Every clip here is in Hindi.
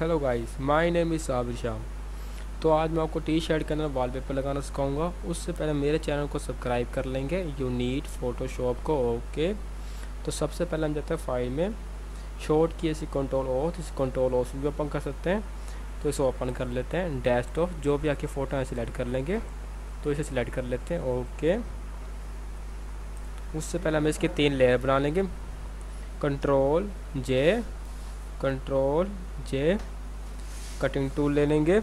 Hello guys my name is Sabir Sham तो आज मैं आपको टी शर्ट के अंदर वॉलपेपर लगाना सिखाऊँगा। उससे पहले मेरे चैनल को सब्सक्राइब कर लेंगे। यू नीड फोटोशॉप को ओके तो सबसे पहले हम जाते हैं फ़ाइल में। शॉर्ट की ऐसी कंट्रोल ऑफ़ इस कंट्रोल ऑफ़ भी ओपन कर सकते हैं। तो इसे ओपन कर लेते हैं। डेस्कटॉप जो भी आपकी फ़ोटो है सिलेक्ट कर लेंगे। तो इसे सिलेक्ट कर लेते हैं ओके उससे पहले हम इसके तीन लेयर बना लेंगे। Control J control J cutting tool ले लेंगे।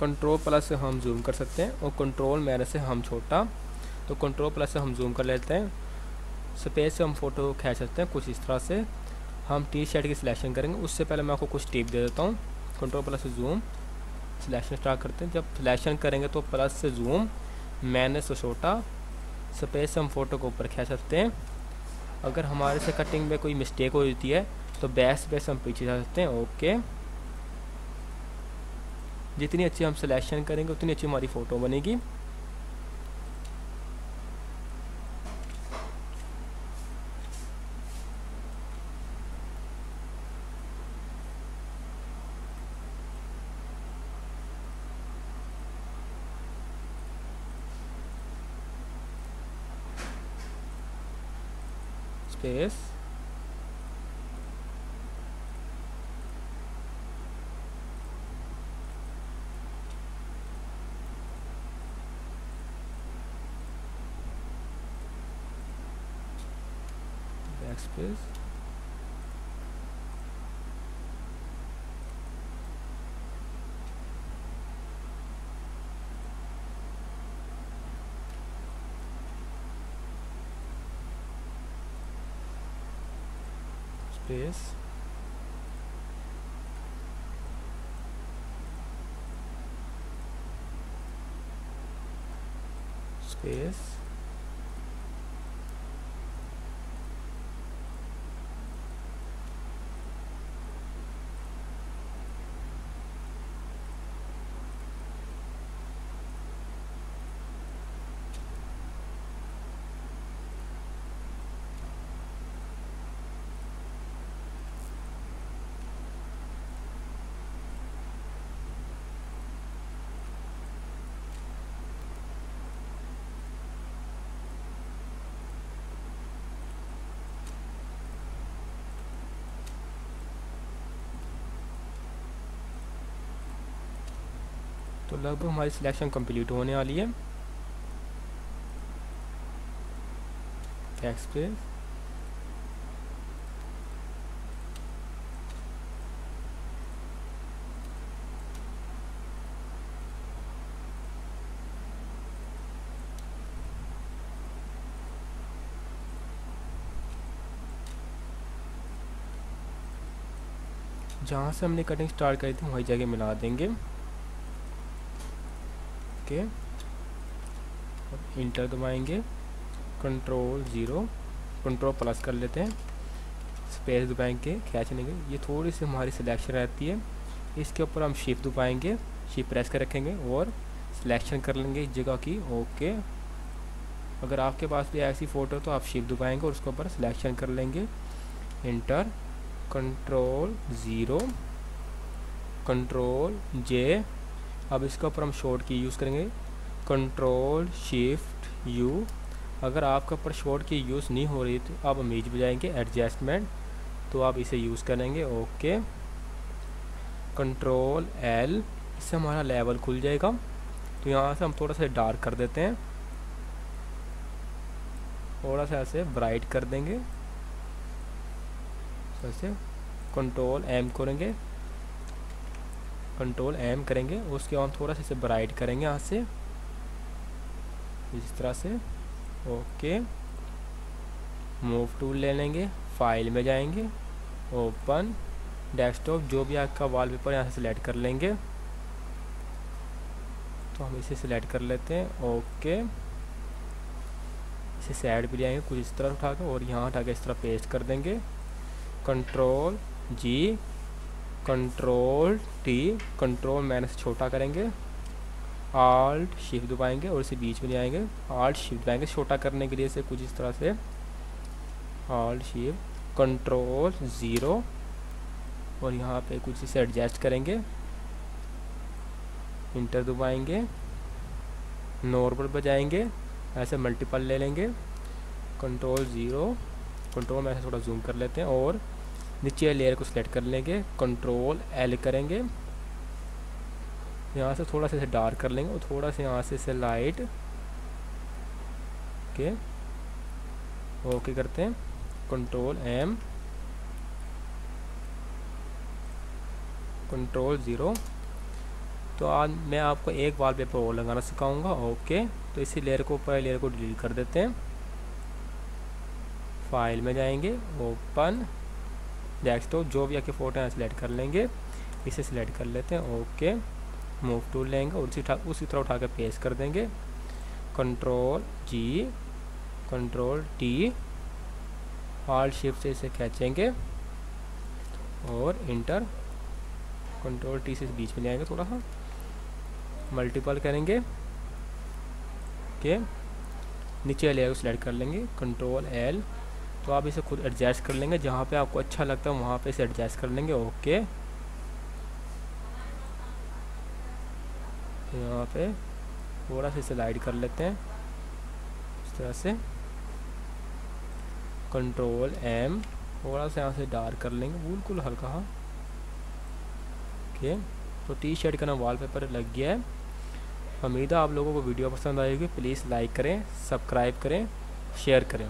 कंट्रोल प्लस से हम जूम कर सकते हैं और कंट्रोल मैंने से हम छोटा। तो कंट्रोल प्लस से हम जूम कर लेते हैं। स्पेस से हम फ़ोटो खींच सकते हैं कुछ इस तरह से। हम टी शर्ट की सिलेक्शन करेंगे। उससे पहले मैं आपको कुछ टिप दे देता हूँ। कंट्रोल प्लस से जूम सिलेक्शन स्टार्ट करते हैं। जब सिलेक्शन करेंगे तो प्लस से जूम मैंने से छोटा। स्पेस से हम फ़ोटो को ऊपर खींच सकते हैं। अगर हमारे से कटिंग में कोई मिस्टेक हो जाती है तो बैस बैस हम पीछे जा सकते हैं, ओके। जितनी अच्छी हम सिलेक्शन करेंगे, उतनी अच्छी हमारी फ़ोटो बनेगी। Space backspace space. Space तो लगभग हमारी सिलेक्शन कंप्लीट होने वाली है। एक्सप्रेस जहाँ से हमने कटिंग स्टार्ट करी थी, वही जगह मिला देंगे। ओके इंटर दबाएँगे कंट्रोल ज़ीरो कंट्रोल प्लस कर लेते हैं। स्पेस दबाएँगे खींचने के ये थोड़ी सी हमारी सिलेक्शन रहती है। इसके ऊपर हम शिफ्ट दबाएँगे शिफ्ट प्रेस कर रखेंगे और सिलेक्शन कर लेंगे इस जगह की। ओके अगर आपके पास भी ऐसी फ़ोटो तो आप शिफ्ट दबाएँगे और उसके ऊपर सिलेक्शन कर लेंगे। Enter control zero control J अब इसके ऊपर हम शॉर्ट की यूज़ करेंगे। कंट्रोल शिफ्ट यू अगर आपके ऊपर शॉर्ट की यूज़ नहीं हो रही तो आप इमेज बजाएँगे एडजस्टमेंट तो आप इसे यूज़ करेंगे ओके कंट्रोल एल इससे हमारा लेवल खुल जाएगा। तो यहाँ से हम थोड़ा सा डार्क कर देते हैं। थोड़ा सा ऐसे ब्राइट कर देंगे। ऐसे कंट्रोल एम करेंगे। कंट्रोल एम करेंगे, उसके बाद थोड़ा सा इसे ब्राइट करेंगे यहाँ से। इस तरह से। ओके मूव टूल ले लेंगे फ़ाइल में जाएँगे। ओपन डेस्कटॉप जो भी आपका वॉलपेपर यहाँ से सिलेक्ट कर लेंगे। तो हम इसे सिलेक्ट कर लेते हैं। ओके इसे साइड पे जाएँगे कुछ इस तरह उठा कर और यहाँ उठा के इस तरह पेस्ट कर देंगे। Control G control T control मैंने से छोटा करेंगे। आल्ट शिफ्ट दबाएँगे और इसे बीच में ले आएँगे। आल्ट शिफ्ट दबाएँगे छोटा करने के लिए इसे कुछ इस तरह से। आल्ट शिफ्ट कंट्रोल ज़ीरो और यहाँ पे कुछ इसे एडजस्ट करेंगे। इंटर दबाएँगे। नॉर्मल बजाएँगे। ऐसे मल्टीपल ले लेंगे। कंट्रोल ज़ीरो कंट्रोल में ऐसे थोड़ा जूम कर लेते हैं और नीचे लेयर को सिलेक्ट कर लेंगे कंट्रोल एल करेंगे। यहाँ से थोड़ा सा इसे डार्क कर लेंगे और थोड़ा सा यहाँ से इसे लाइट ओके ओके करते हैं। कंट्रोल एम कंट्रोल ज़ीरो तो आज मैं आपको एक वाल पेपर और लगाना सिखाऊँगा। ओके तो इसी लेयर को ऊपर लेयर को डिलीट कर देते हैं। फ़ाइल में जाएँगे। ओपन डेस्कटॉप जो भी आपके फ़ोटो हैं सिलेक्ट कर लेंगे। इसे सिलेक्ट कर लेते हैं ओके मूव टूल लेंगे और उसी उसी तरह उठा कर पेस्ट कर देंगे। Control G control T all shift से इसे खींचेंगे। और इंटर कंट्रोल टी से बीच में ले आएँगे थोड़ा सा। मल्टीपल करेंगे। ओके नीचे को सिलेक्ट कर लेंगे। कंट्रोल एल तो आप इसे खुद एडजस्ट कर लेंगे, जहाँ पे आपको अच्छा लगता है वहाँ पे इसे एडजस्ट कर लेंगे ओके यहाँ पे थोड़ा सा इसे लाइट कर लेते हैं। इस तरह से। कंट्रोल एम थोड़ा सा यहाँ से डार्क कर लेंगे, बिल्कुल हल्का हाँ। ओके तो टी शर्ट का ना वॉलपेपर लग गया है। उम्मीद है आप लोगों को वीडियो पसंद आएगी। प्लीज़ लाइक करें सब्सक्राइब करें शेयर करें।